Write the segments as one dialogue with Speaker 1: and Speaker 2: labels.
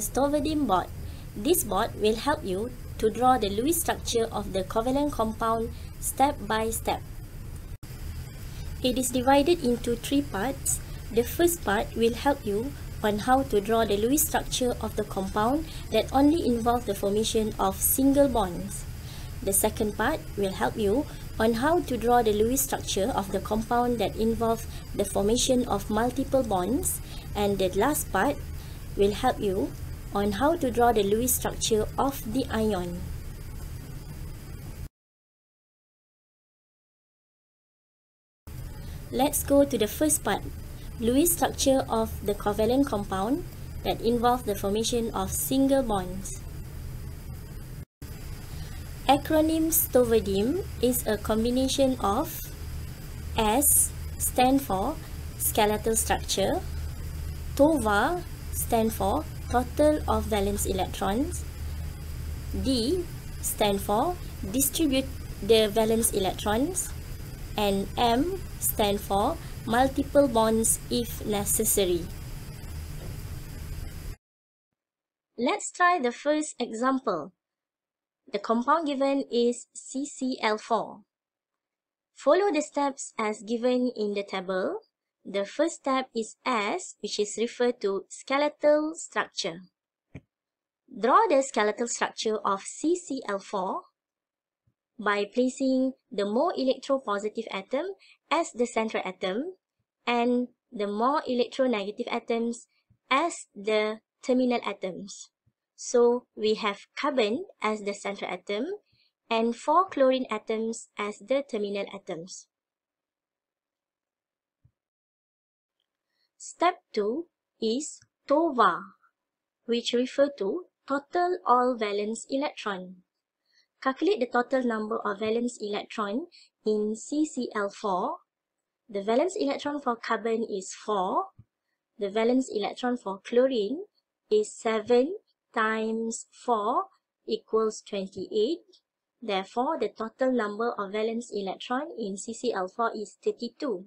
Speaker 1: Stoverdim board. This board will help you to draw the Lewis structure of the covalent compound step by step. It is divided into three parts. The first part will help you on how to draw the Lewis structure of the compound that only involve the formation of single bonds. The second part will help you on how to draw the Lewis structure of the compound that involve the formation of multiple bonds and the last part will help you on how to draw the Lewis structure of the ion. Let's go to the first part, Lewis structure of the covalent compound that involve the formation of single bonds. Acronym STOVADIM is a combination of S stand for skeletal structure, TOVA stand for total of valence electrons, D stand for distribute the valence electrons, and M stand for multiple bonds if necessary. Let's try the first example. The compound given is CCl4. Follow the steps as given in the table. The first step is S, which is referred to skeletal structure. Draw the skeletal structure of CCl4 by placing the more electropositive atom as the central atom and the more electronegative atoms as the terminal atoms. So we have carbon as the central atom and four chlorine atoms as the terminal atoms. Step 2 is TOVA, which refer to total all valence electron. Calculate the total number of valence electron in CCl4. The valence electron for carbon is 4. The valence electron for chlorine is 7 times 4 equals 28. Therefore, the total number of valence electron in CCl4 is 32.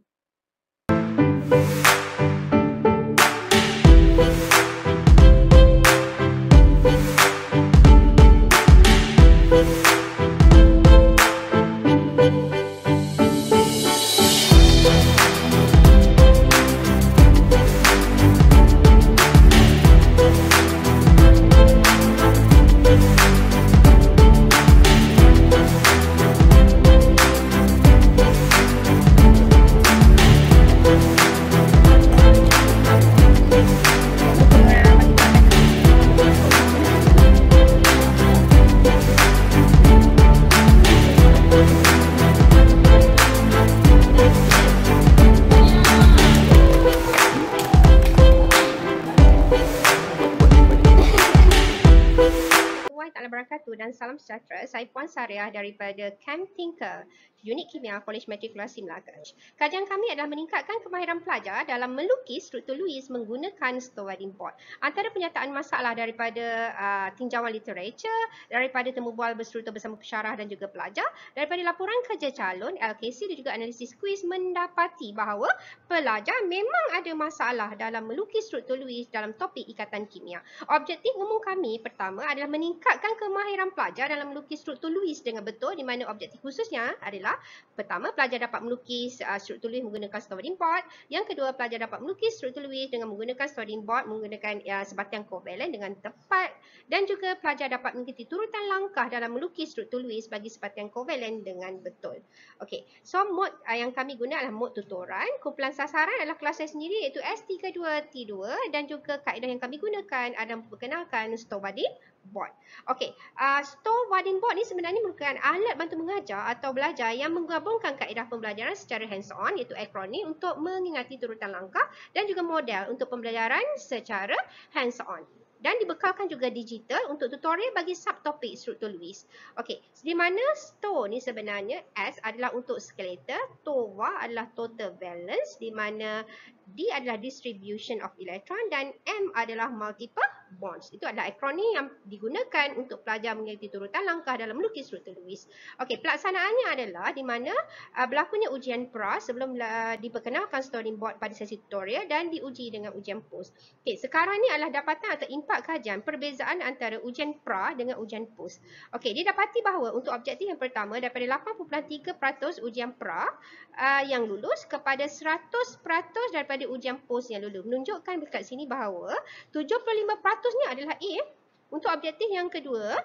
Speaker 2: Dan salam sejahtera. Saya Puan Sariah daripada Camp Tinker, Unit Kimia Kolej Matrikulasi Melaka. Kajian kami adalah meningkatkan kemahiran pelajar dalam melukis struktur Lewis menggunakan Stovadin board. Antara penyataan masalah daripada uh, tinjauan literature, daripada temu bual berstruktur bersama pesyarah dan juga pelajar, daripada laporan kerja calon, LKC dan juga analisis kuis mendapati bahawa pelajar memang ada masalah dalam melukis struktur Lewis dalam topik ikatan kimia. Objektif umum kami pertama adalah meningkatkan kemahiran pelajar dalam melukis struktur Lewis dengan betul di mana objektif khususnya adalah pertama pelajar dapat melukis uh, struktur Lewis menggunakan Stoddarding board, yang kedua pelajar dapat melukis struktur Lewis dengan menggunakan Stoddarding board menggunakan uh, sebatian kovalen dengan tepat dan juga pelajar dapat mengikuti turutan langkah dalam melukis struktur Lewis bagi sebatian kovalen dengan betul. Okey, so mod uh, yang kami guna adalah mod tutoran. Kumpulan sasaran adalah kelas saya sendiri iaitu S32T2 dan juga kaedah yang kami gunakan adalah memperkenalkan Stoddarding board. Okey, uh, store board ni sebenarnya merupakan alat bantu mengajar atau belajar yang menggabungkan kaedah pembelajaran secara hands-on iaitu akronim untuk mengingati turutan langkah dan juga model untuk pembelajaran secara hands-on dan dibekalkan juga digital untuk tutorial bagi subtopik struktur Lewis. Okey, di mana store ni sebenarnya S adalah untuk skeletal, TOVA adalah total valence di mana D adalah distribution of electron dan M adalah multiple bonds. Itu adalah akronim yang digunakan untuk pelajar mengerti turutan langkah dalam melukis struktur Lewis. Okey, pelaksanaannya adalah di mana uh, berlakunya ujian pra sebelum uh, diperkenalkan storyboard pada sesi tutorial dan diuji dengan ujian post. Okey, sekarang ni adalah dapatan atau impak kajian perbezaan antara ujian pra dengan ujian post. Okey, didapati bahawa untuk objektif yang pertama daripada 8.3% ujian pra uh, yang lulus kepada 100% daripada ujian post yang lulus. Menunjukkan dekat sini bahawa 75%-nya adalah A. Untuk objektif yang kedua,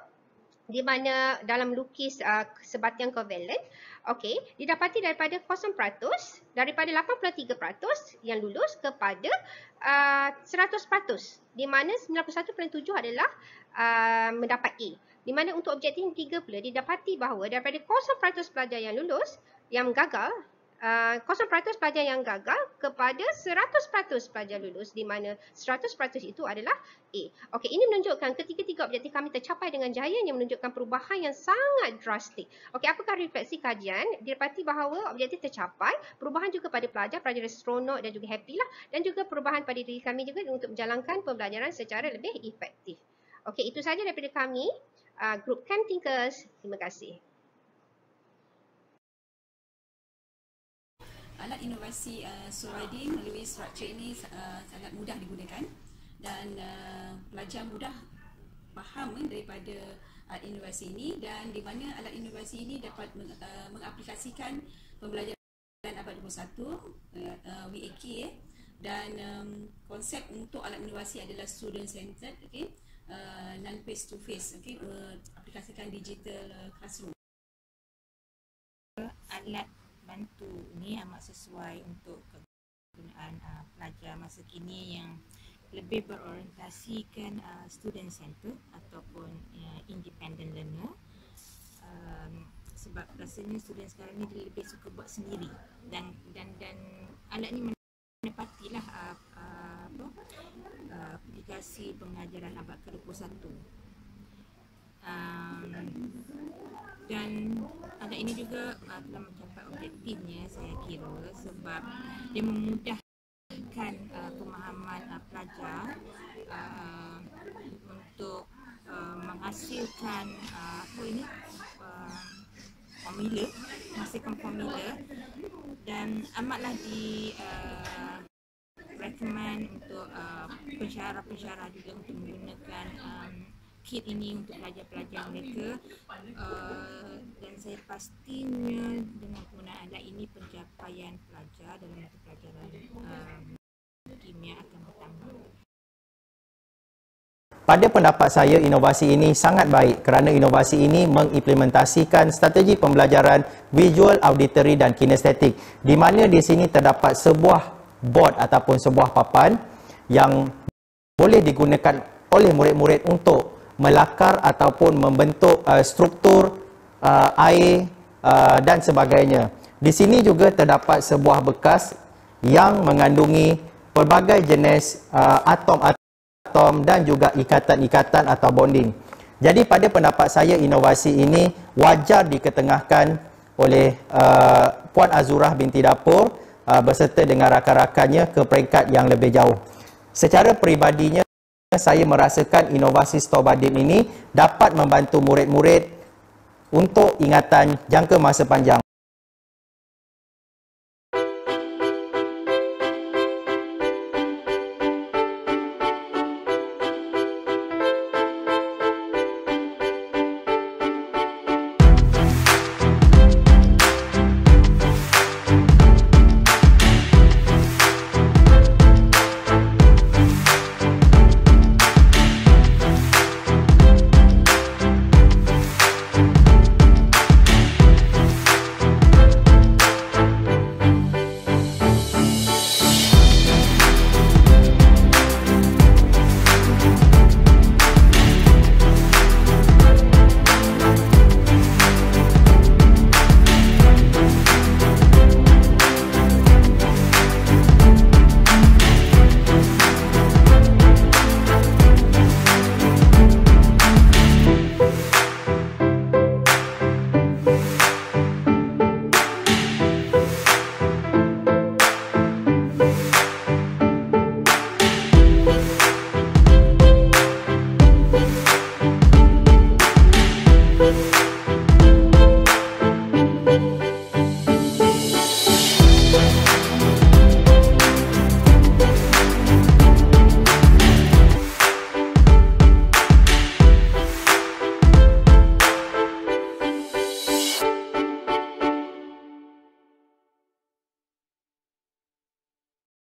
Speaker 2: di mana dalam lukis uh, sebatian covalent, okey, didapati daripada 0% daripada 83% yang lulus kepada uh, 100%, di mana 91.7 adalah uh, mendapat A. Di mana untuk objektif yang ketiga pula didapati bahawa daripada 0% pelajar yang lulus, yang gagal, 0% pelajar yang gagal kepada 100% pelajar lulus di mana 100% itu adalah A. Okey, ini menunjukkan ketiga-tiga objektif kami tercapai dengan jaya yang menunjukkan perubahan yang sangat drastik. Okey, apakah refleksi kajian? Didapati bahawa objektif tercapai, perubahan juga pada pelajar, pelajar seronok dan juga happy lah dan juga perubahan pada diri kami juga untuk menjalankan pembelajaran secara lebih efektif. Okey, itu saja daripada kami, uh, grup Camp Thinkers. Terima kasih.
Speaker 3: Alat inovasi uh, surrounding melalui struktur ini uh, sangat mudah digunakan dan uh, pelajar mudah faham eh, daripada alat inovasi ini dan di mana alat inovasi ini dapat meng, uh, mengaplikasikan pembelajaran abad 21 uh, uh, WAK eh, dan um, konsep untuk alat inovasi adalah student centered okay, uh, non face to face okay, uh, aplikasikan digital uh, classroom.
Speaker 4: Alat amat sesuai untuk kegunaan uh, pelajar masa kini yang lebih berorientasikan uh, student center ataupun uh, independent learner. Um, sebab rasanya student sekarang ni dia lebih suka buat sendiri dan dan dan alat ni menepatilah uh, uh, apa uh, aplikasi pengajaran abad ke-21. Um, dan alat ini juga uh, telah mencapai objektifnya saya kira sebab dia memudahkan uh, pemahaman uh, pelajar uh, untuk uh, menghasilkan uh, apa ini uh, formula menghasilkan formula. Dan amatlah di uh, recommend untuk uh, pensyarah-pensyarah juga untuk menggunakan um, kit ini untuk pelajar-pelajar mereka uh, dan saya pastinya dengan penggunaan alat ini pencapaian pelajar dalam pelajaran uh, kimia akan bertambah.
Speaker 5: Pada pendapat saya, inovasi ini sangat baik kerana inovasi ini mengimplementasikan strategi pembelajaran visual, auditory dan kinestetik di mana di sini terdapat sebuah board ataupun sebuah papan yang boleh digunakan oleh murid-murid untuk melakar ataupun membentuk uh, struktur uh, air uh, dan sebagainya. Di sini juga terdapat sebuah bekas yang mengandungi pelbagai jenis uh, atom-atom dan juga ikatan-ikatan atau bonding. Jadi pada pendapat saya inovasi ini wajar diketengahkan oleh uh, Puan Azurah binti Dapur uh, berserta dengan rakan-rakannya ke peringkat yang lebih jauh. Secara peribadinya saya merasakan inovasi Stobadim ini dapat membantu murid-murid untuk ingatan jangka masa panjang.